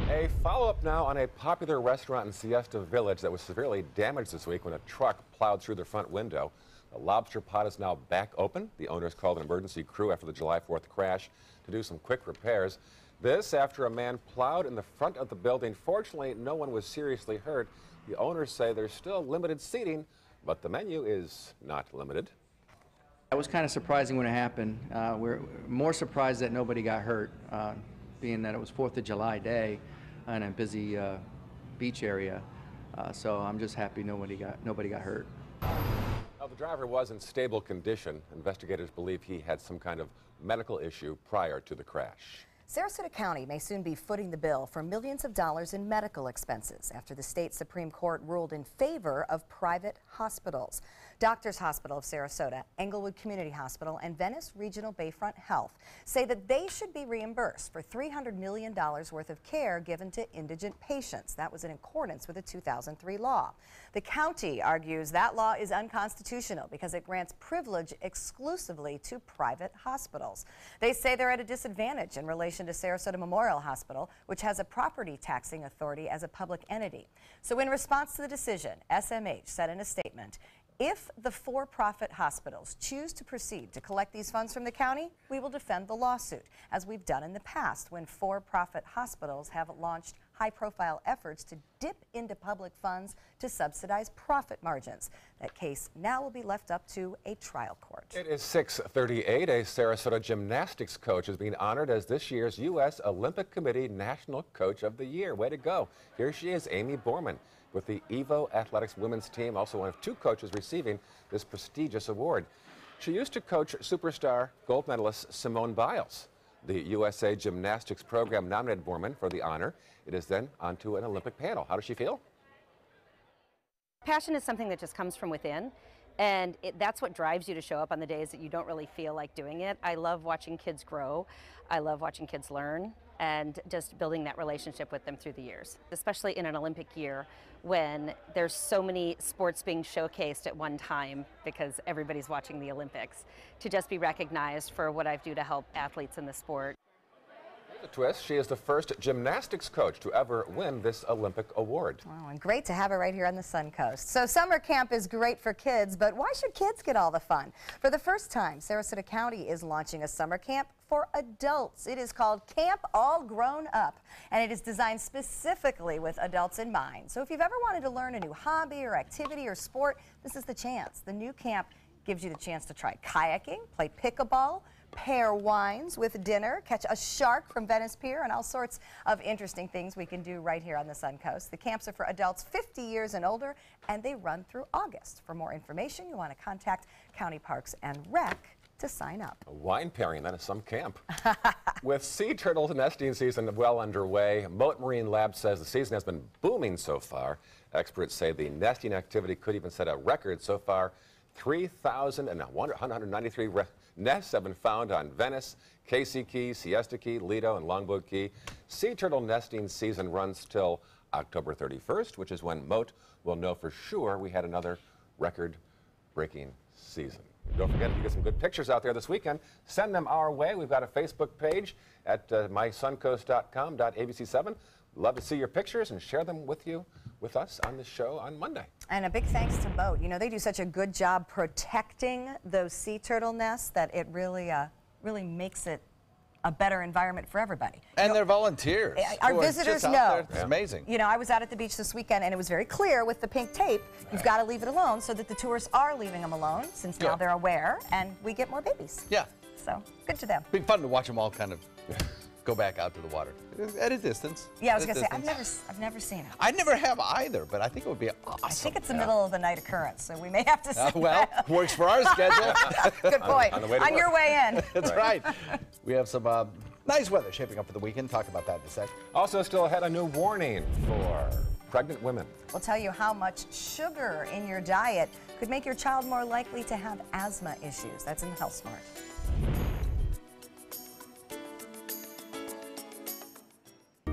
A follow-up now on a popular restaurant in Siesta Village that was severely damaged this week when a truck plowed through their front window. The lobster pot is now back open. The owners called an emergency crew after the July 4th crash to do some quick repairs. This after a man plowed in the front of the building. Fortunately, no one was seriously hurt. The owners say there's still limited seating, but the menu is not limited. It was kind of surprising when it happened. Uh, we're more surprised that nobody got hurt, uh, being that it was 4th of July day in a busy uh, beach area. Uh, so I'm just happy nobody got, nobody got hurt. Now, the driver was in stable condition. Investigators believe he had some kind of medical issue prior to the crash. Sarasota County may soon be footing the bill for millions of dollars in medical expenses after the state Supreme Court ruled in favor of private hospitals. Doctors Hospital of Sarasota, Englewood Community Hospital, and Venice Regional Bayfront Health say that they should be reimbursed for $300 million worth of care given to indigent patients. That was in accordance with a 2003 law. The county argues that law is unconstitutional because it grants privilege exclusively to private hospitals. They say they're at a disadvantage in relation to Sarasota Memorial Hospital, which has a property taxing authority as a public entity. So in response to the decision, SMH said in a statement, if the for-profit hospitals choose to proceed to collect these funds from the county, we will defend the lawsuit, as we've done in the past when for-profit hospitals have launched high-profile efforts to dip into public funds to subsidize profit margins. That case now will be left up to a trial court. It is 638. A Sarasota gymnastics coach is being honored as this year's U.S. Olympic Committee National Coach of the Year. Way to go. Here she is, Aimee Boorman with the Evo Athletics women's team, also one of two coaches receiving this prestigious award. She used to coach superstar gold medalist Simone Biles. The USA Gymnastics program nominated Boorman for the honor. It is then onto an Olympic panel. How does she feel? Passion is something that just comes from within. And it, that's what drives you to show up on the days that you don't really feel like doing it. I love watching kids grow. I love watching kids learn and just building that relationship with them through the years, especially in an Olympic year when there's so many sports being showcased at one time because everybody's watching the Olympics, to just be recognized for what I do to help athletes in the sport. A twist, she is the first gymnastics coach to ever win this Olympic award. Wow, and great to have her right here on the Sun Coast. So summer camp is great for kids, but why should kids get all the fun? For the first time, Sarasota County is launching a summer camp for adults. It is called Camp All Grown Up, and it is designed specifically with adults in mind. So if you've ever wanted to learn a new hobby or activity or sport, this is the chance. The new camp gives you the chance to try kayaking, play pickleball, pair wines with dinner, catch a shark from Venice Pier, and all sorts of interesting things we can do right here on the Sun Coast. The camps are for adults 50 years and older, and they run through August. For more information, you want to contact County Parks and Rec to sign up. A wine pairing, that is some camp. [laughs] With sea turtle nesting season well underway, Mote Marine Lab says the season has been booming so far. Experts say the nesting activity could even set a record so far. 3,193 nests have been found on Venice, Casey Key, Siesta Key, Lido, and Longboat Key. Sea turtle nesting season runs till October 31st, which is when Mote will know for sure we had another record-breaking season. Don't forget, if you get some good pictures out there this weekend, send them our way. We've got a Facebook page at uh, mysuncoast.com.abc7. Love to see your pictures and share them with you, with us on the show on Monday. And a big thanks to Boat. You know, they do such a good job protecting those sea turtle nests that it really, uh, really makes it a better environment for everybody. And they're volunteers. Our visitors know. there. It's amazing. You know, I was out at the beach this weekend and it was very clear with the pink tape, you've got to leave it alone so that the tourists are leaving them alone since now Good. they're aware and we get more babies. Yeah. So good to them. Be fun to watch them all kind of go back out to the water at a distance. Yeah, I was going to say, I've never, I've never seen it. I never have either, but I think it would be awesome. I think it's a Yeah. middle of the night occurrence, so we may have to see Uh, well, that. works for our schedule. [laughs] Good point. On the way to On your way in. [laughs] That's right. We have some uh, nice weather shaping up for the weekend. Talk about that in a sec. Also, still ahead, a new warning for pregnant women. We'll tell you how much sugar in your diet could make your child more likely to have asthma issues. That's in Health Smart.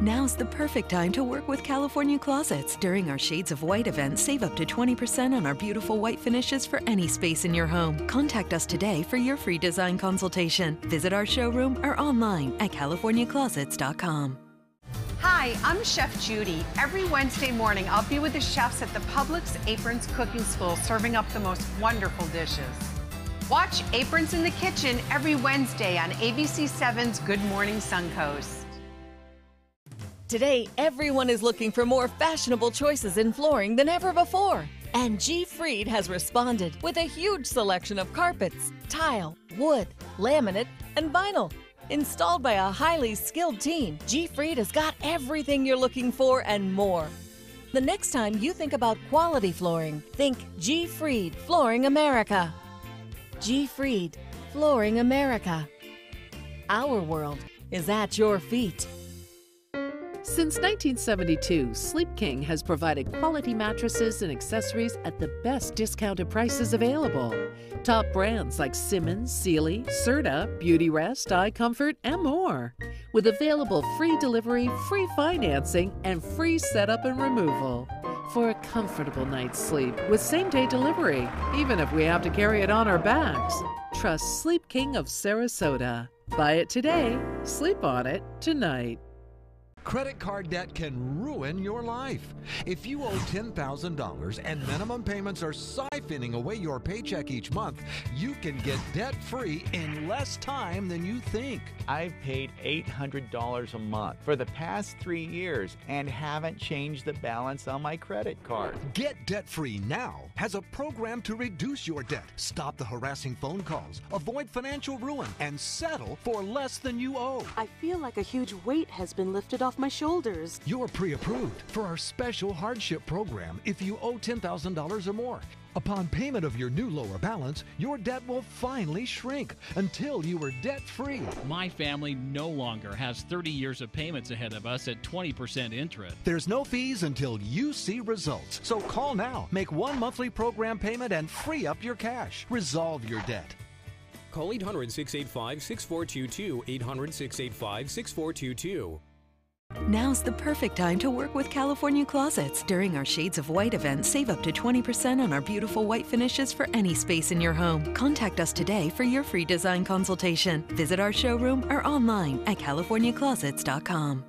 Now's the perfect time to work with California Closets. During our Shades of White event, save up to 20% on our beautiful white finishes for any space in your home. Contact us today for your free design consultation. Visit our showroom or online at californiaclosets.com. Hi, I'm Chef Judy. Every Wednesday morning, I'll be with the chefs at the Publix Aprons Cooking School serving up the most wonderful dishes. Watch Aprons in the Kitchen every Wednesday on ABC7's Good Morning Suncoast. Today, everyone is looking for more fashionable choices in flooring than ever before. And G. Freed has responded with a huge selection of carpets, tile, wood, laminate, and vinyl. Installed by a highly skilled team, G. Freed has got everything you're looking for and more. The next time you think about quality flooring, think G. Freed Flooring America. G. Freed Flooring America. Our world is at your feet. Since 1972, Sleep King has provided quality mattresses and accessories at the best discounted prices available. Top brands like Simmons, Sealy, Serta, Beautyrest, iComfort, and more. With available free delivery, free financing, and free setup and removal. For a comfortable night's sleep with same day delivery, even if we have to carry it on our backs. Trust Sleep King of Sarasota. Buy it today, sleep on it tonight. Credit card debt can ruin your life. If you owe $10,000 and minimum payments are siphoning away your paycheck each month, you can get debt free in less time than you think. I've paid $800 a month for the past three years and haven't changed the balance on my credit card. Get debt free now has a program to reduce your debt, stop the harassing phone calls, avoid financial ruin, and settle for less than you owe. I feel like a huge weight has been lifted off my shoulders. You're pre approved for our special hardship program if you owe $10,000 or more. Upon payment of your new lower balance, your debt will finally shrink until you are debt free. My family no longer has 30 years of payments ahead of us at 20% interest. There's no fees until you see results. So call now, make one monthly program payment, and free up your cash. Resolve your debt. Call 800 685 6422. 800 685 6422. Now's the perfect time to work with California Closets. During our Shades of White event, save up to 20% on our beautiful white finishes for any space in your home. Contact us today for your free design consultation. Visit our showroom or online at californiaclosets.com.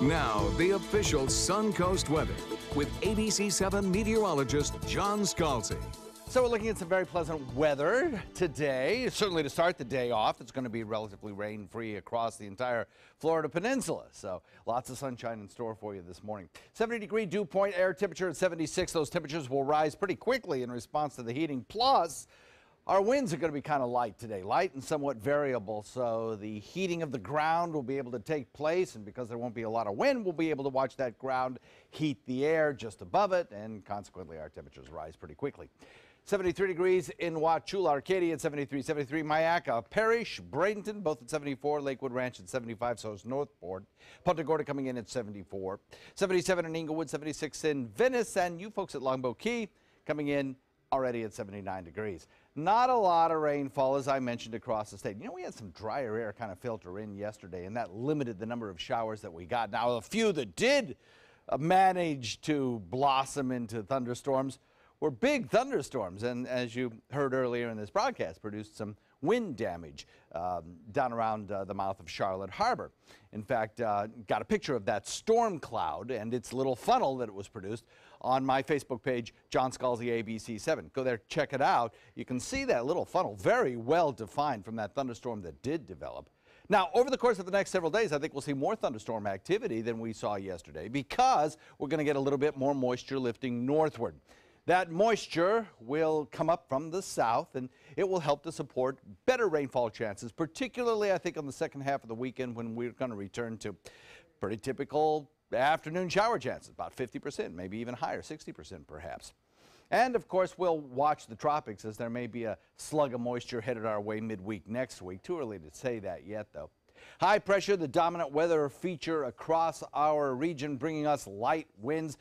Now, the official Suncoast weather with ABC7 meteorologist John Scalzi. So we're looking at some very pleasant weather today. Certainly to start the day off, it's going to be relatively rain-free across the entire Florida peninsula. So lots of sunshine in store for you this morning. 70 degree dew point, air temperature at 76. Those temperatures will rise pretty quickly in response to the heating. Plus, Our winds are going to be kind of light today, light and somewhat variable. So the heating of the ground will be able to take place. And because there won't be a lot of wind, we'll be able to watch that ground heat the air just above it. And consequently, our temperatures rise pretty quickly. 73 degrees in Wauchula, Arcadia at 73, 73 Myakka, Parrish, Bradenton, both at 74, Lakewood Ranch at 75, so is North Port. Punta Gorda coming in at 74, 77 in Englewood, 76 in Venice, and you folks at Longboat Key coming in already at 79 degrees. Not a lot of rainfall, as I mentioned, across the state. You know, we had some drier air kind of filter in yesterday, and that limited the number of showers that we got. Now, a few that did uh, manage to blossom into thunderstorms were big thunderstorms, and as you heard earlier in this broadcast, produced some wind damage um, down around uh, the mouth of Charlotte Harbor. In fact, uh, got a picture of that storm cloud and its little funnel that it was produced on my Facebook page, John Scalzi ABC7. Go there, check it out. You can see that little funnel very well defined from that thunderstorm that did develop. Now, over the course of the next several days, I think we'll see more thunderstorm activity than we saw yesterday because we're going to get a little bit more moisture lifting northward. That moisture will come up from the south and it will help to support better rainfall chances, particularly I think on the second half of the weekend when we're going to return to pretty typical afternoon shower chances, about 50%, maybe even higher, 60% perhaps. And of course, we'll watch the tropics as there may be a slug of moisture headed our way midweek next week. Too early to say that yet, though. High pressure, the dominant weather feature across our region, bringing us light winds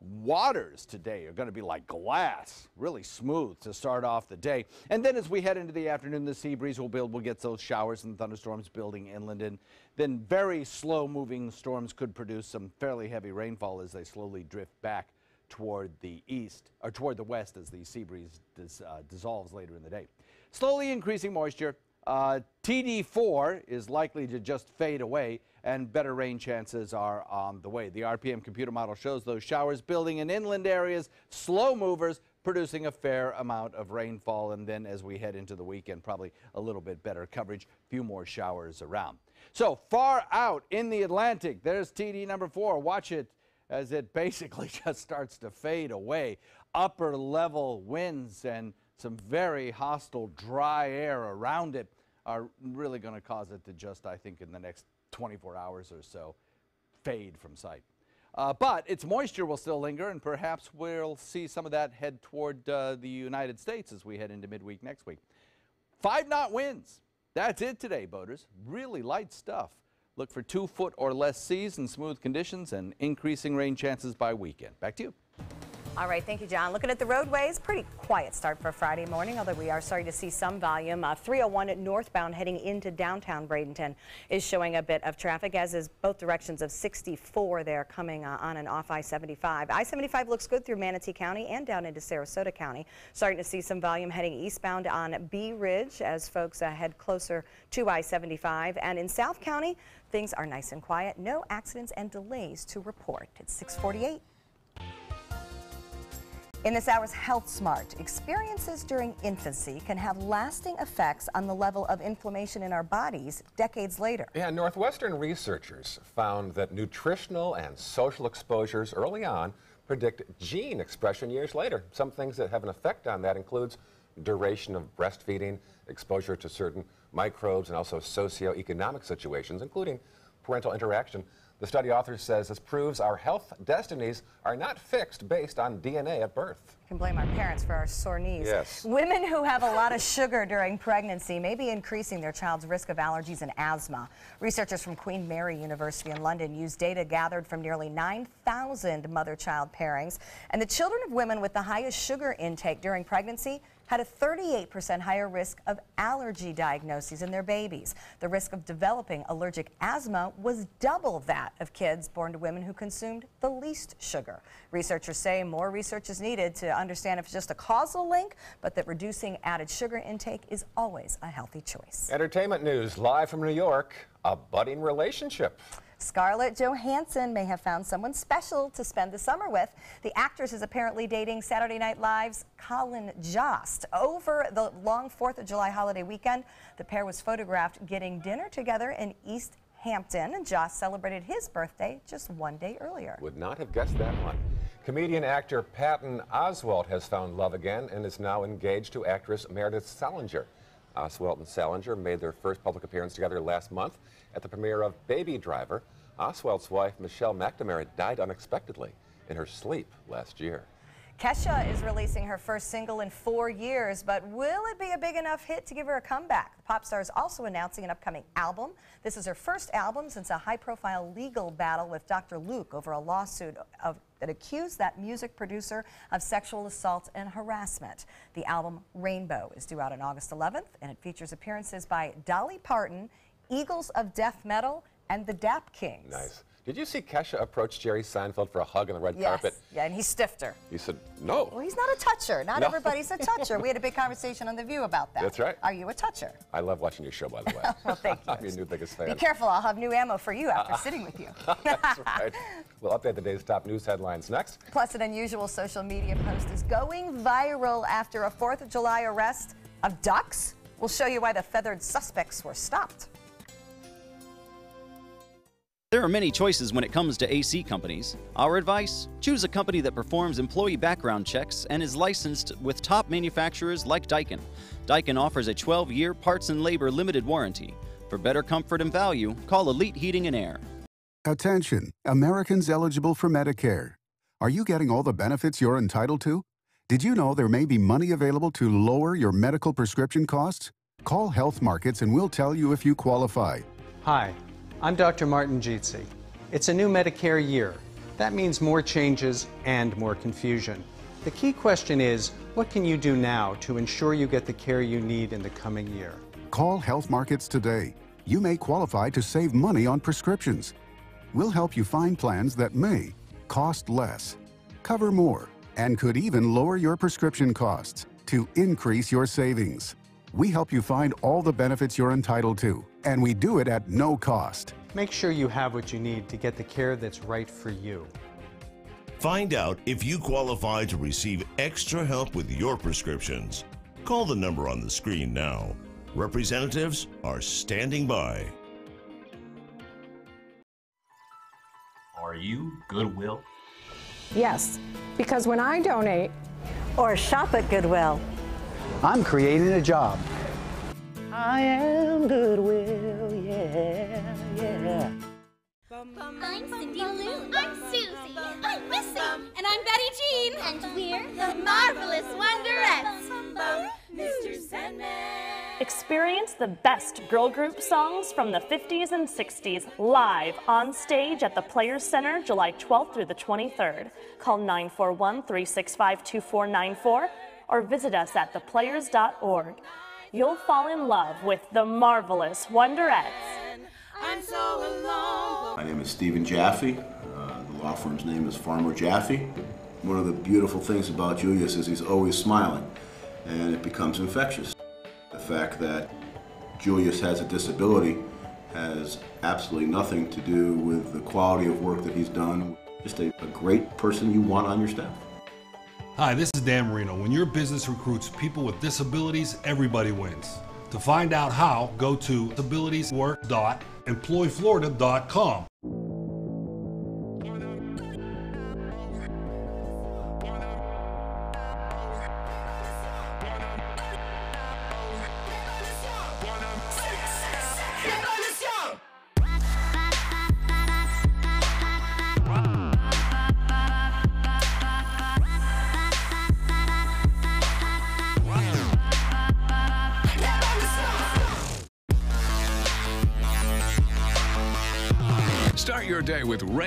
waters today are going to be like glass, really smooth to start off the day. And then as we head into the afternoon, the sea breeze will build. We'll get those showers and thunderstorms building inland. And then very slow moving storms could produce some fairly heavy rainfall as they slowly drift back toward the east or toward the west as the sea breeze dis, uh, dissolves later in the day. Slowly increasing moisture. Uh, TD4 is likely to just fade away and better rain chances are on the way. The RPM computer model shows those showers building in inland areas, slow movers, producing a fair amount of rainfall. And then as we head into the weekend, probably a little bit better coverage, few more showers around. So far out in the Atlantic, there's TD number four. Watch it as it [laughs] basically just starts to fade away. Upper level winds and some very hostile dry air around it are really going to cause it to just, I think, in the next 24 hours or so fade from sight. Uh, but its moisture will still linger, and perhaps we'll see some of that head toward uh, the United States as we head into midweek next week. Five knot winds. That's it today, boaters. Really light stuff. Look for two foot or less seas and smooth conditions and increasing rain chances by weekend. Back to you. All right, thank you, John. Looking at the roadways, pretty quiet start for Friday morning, although we are starting to see some volume. Uh, 301 northbound heading into downtown Bradenton is showing a bit of traffic, as is both directions of 64 there coming uh, on and off I-75. I-75 looks good through Manatee County and down into Sarasota County. Starting to see some volume heading eastbound on Bee Ridge as folks uh, head closer to I-75. And in South County, things are nice and quiet. No accidents and delays to report. It's 648. In this hour's Health Smart, experiences during infancy can have lasting effects on the level of inflammation in our bodies decades later. Yeah, Northwestern researchers found that nutritional and social exposures early on predict gene expression years later. Some things that have an effect on that includes duration of breastfeeding, exposure to certain microbes, and also socioeconomic situations, including parental interaction. The study author says this proves our health destinies are not fixed based on DNA at birth. We can blame our parents for our sore knees. Yes. Women who have a lot of sugar during pregnancy may be increasing their child's risk of allergies and asthma. Researchers from Queen Mary University in London used data gathered from nearly 9,000 mother-child pairings, and the children of women with the highest sugar intake during pregnancy had a 38% higher risk of allergy diagnoses in their babies. The risk of developing allergic asthma was double that of kids born to women who consumed the least sugar. Researchers say more research is needed to understand if it's just a causal link, but that reducing added sugar intake is always a healthy choice. Entertainment news live from New York, a budding relationship. Scarlett Johansson may have found someone special to spend the summer with. The actress is apparently dating Saturday Night Live's Colin Jost. Over the long 4th of July holiday weekend, the pair was photographed getting dinner together in East Hampton, and Jost celebrated his birthday just one day earlier. Would not have guessed that one. Comedian actor Patton Oswalt has found love again and is now engaged to actress Meredith Uh, Oswalt and Salenger made their first public appearance together last month at the premiere of Baby Driver. Uh, Oswalt's wife, Michelle McNamara, died unexpectedly in her sleep last year. Kesha is releasing her first single in four years, but will it be a big enough hit to give her a comeback? The pop star is also announcing an upcoming album. This is her first album since a high-profile legal battle with Dr. Luke over a lawsuit of, that accused that music producer of sexual assault and harassment. The album Rainbow is due out on August 11th, and it features appearances by Dolly Parton, Eagles of Death Metal, and the Dap Kings. Nice. Did you see Kesha approach Jerry Seinfeld for a hug on the red yes. carpet? Yeah, and he stiffed her. He said, no. Well, he's not a toucher. Not No. everybody's a [laughs] toucher. We had a big conversation on The View about that. That's right. Are you a toucher? I love watching your show, by the way. [laughs] well, thank you. I'm your new biggest fan. Be careful, I'll have new ammo for you after uh-uh. sitting with you. [laughs] That's right. We'll update the day's top news headlines next. Plus, an unusual social media post is going viral after a 4th of July arrest of ducks. We'll show you why the feathered suspects were stopped. There are many choices when it comes to AC companies. Our advice choose a company that performs employee background checks and is licensed with top manufacturers like Daikin. Daikin offers a 12 year parts and labor limited warranty. For better comfort and value, call Elite Heating and Air. Attention, Americans eligible for Medicare. Are you getting all the benefits you're entitled to? Did you know there may be money available to lower your medical prescription costs? Call Health Markets and we'll tell you if you qualify. Hi, I'm Dr. Martin Jeetsi. It's a new Medicare year. That means more changes and more confusion. The key question is what can you do now to ensure you get the care you need in the coming year? Call Health Markets today. You may qualify to save money on prescriptions. We'll help you find plans that may cost less, cover more, and could even lower your prescription costs to increase your savings. We help you find all the benefits you're entitled to, and we do it at no cost. Make sure you have what you need to get the care that's right for you. Find out if you qualify to receive extra help with your prescriptions. Call the number on the screen now. Representatives are standing by. Are you Goodwill? Yes, because when I donate or shop at Goodwill, I'm creating a job. I am Goodwill, yeah, yeah. I'm Cindy Lou. I'm Susie. I'm Missy. And I'm Betty Jean. And we're the Marvelous Wonderettes. Mr. Sandman. Experience the best girl group songs from the 50s and 60s live on stage at the Players Center July 12th through the 23rd. Call 941 365 2494 or visit us at theplayers.org. You'll fall in love with the marvelous Wonderettes. I'm so alone. My name is Stephen Jaffe. Uh, the law firm's name is Farmer Jaffe. One of the beautiful things about Julius is he's always smiling, and it becomes infectious. The fact that Julius has a disability has absolutely nothing to do with the quality of work that he's done. Just a, a great person you want on your staff. Hi, this is Dan Marino. When your business recruits people with disabilities, everybody wins. To find out how, go to disabilitieswork.employflorida.com.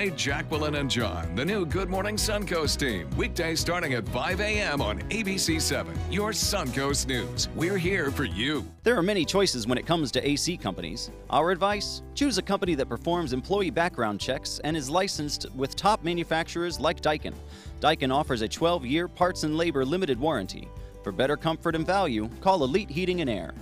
Ray, Jacqueline, and John, the new Good Morning Suncoast team. Weekdays starting at 5 a.m. on ABC 7, your Suncoast News. We're here for you. There are many choices when it comes to AC companies. Our advice choose a company that performs employee background checks and is licensed with top manufacturers like Daikin. Daikin offers a 12 year parts and labor limited warranty. For better comfort and value, call Elite Heating and Air.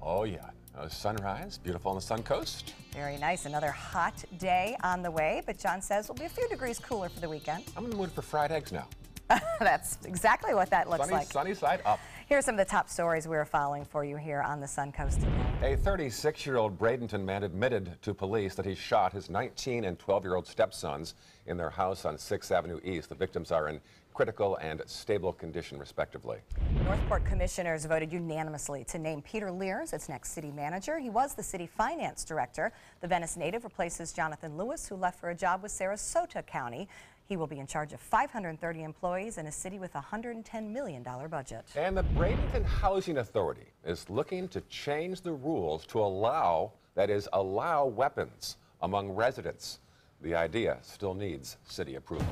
Oh, yeah. Uh, sunrise, beautiful on the sun coast. Very nice. Another hot day on the way, but John says we'll be a few degrees cooler for the weekend. I'm in the mood for fried eggs now. [laughs] That's exactly what that looks sunny, like. sunny side up. Here are some of the top stories we're following for you here on the Suncoast today. A 36-year-old Bradenton man admitted to police that he shot his 19 and 12-year-old stepsons in their house on 6th Avenue East. The victims are in critical and stable condition, respectively. North Port commissioners voted unanimously to name Peter Lears its next city manager. He was the city finance director. The Venice native replaces Jonathan Lewis, who left for a job with Sarasota County. He will be in charge of 530 employees in a city with a $110 million budget. And the Bradenton Housing Authority is looking to change the rules to allow, that is, allow weapons among residents. The idea still needs city approval.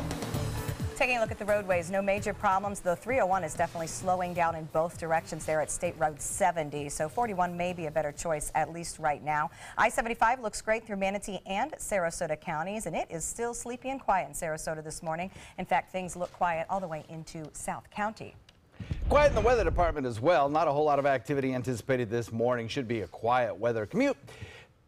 Taking a look at the roadways, no major problems. The 301 is definitely slowing down in both directions there at State Road 70, so 41 may be a better choice, at least right now. I-75 looks great through Manatee and Sarasota counties, and it is still sleepy and quiet in Sarasota this morning. In fact, things look quiet all the way into South County. Quiet in the weather department as well. Not a whole lot of activity anticipated this morning. Should be a quiet weather commute.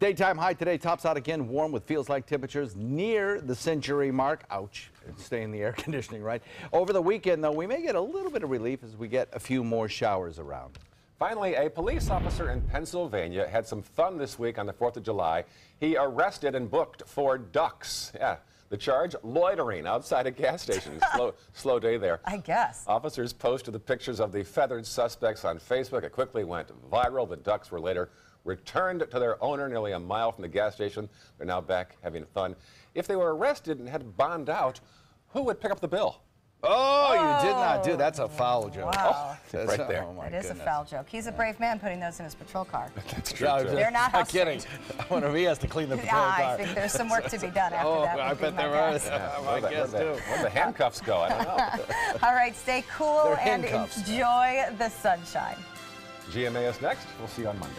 Daytime high today tops out again warm with feels like temperatures near the century mark. Ouch. Stay in the air [laughs] conditioning, right? Over the weekend, though, we may get a little bit of relief as we get a few more showers around. Finally, a police officer in Pennsylvania had some fun this week on the 4th of July. He arrested and booked four ducks. Yeah. The charge, loitering outside a gas station. [laughs] slow, slow day there. I guess. Officers posted the pictures of the feathered suspects on Facebook. It quickly went viral. The ducks were later returned to their owner nearly a mile from the gas station. They're now back having fun. If they were arrested and had bond out, who would pick up the bill? Oh, you did not do. Oh. That's a foul joke. Wow. Oh, right there. Oh, my It is a foul joke. He's a brave man putting those in his patrol car. [laughs] That's Yeah, I. They're not I'm kidding. trained. I wonder if he has to clean the [laughs] patrol Yeah, car. I think there's some work to be done after [laughs] oh, that. I bet my there guess. is. Yeah, I where the- guess where the- too. Where the handcuffs go? I don't know. All right, stay cool and enjoy the sunshine. GMA is next. We'll see you on Monday.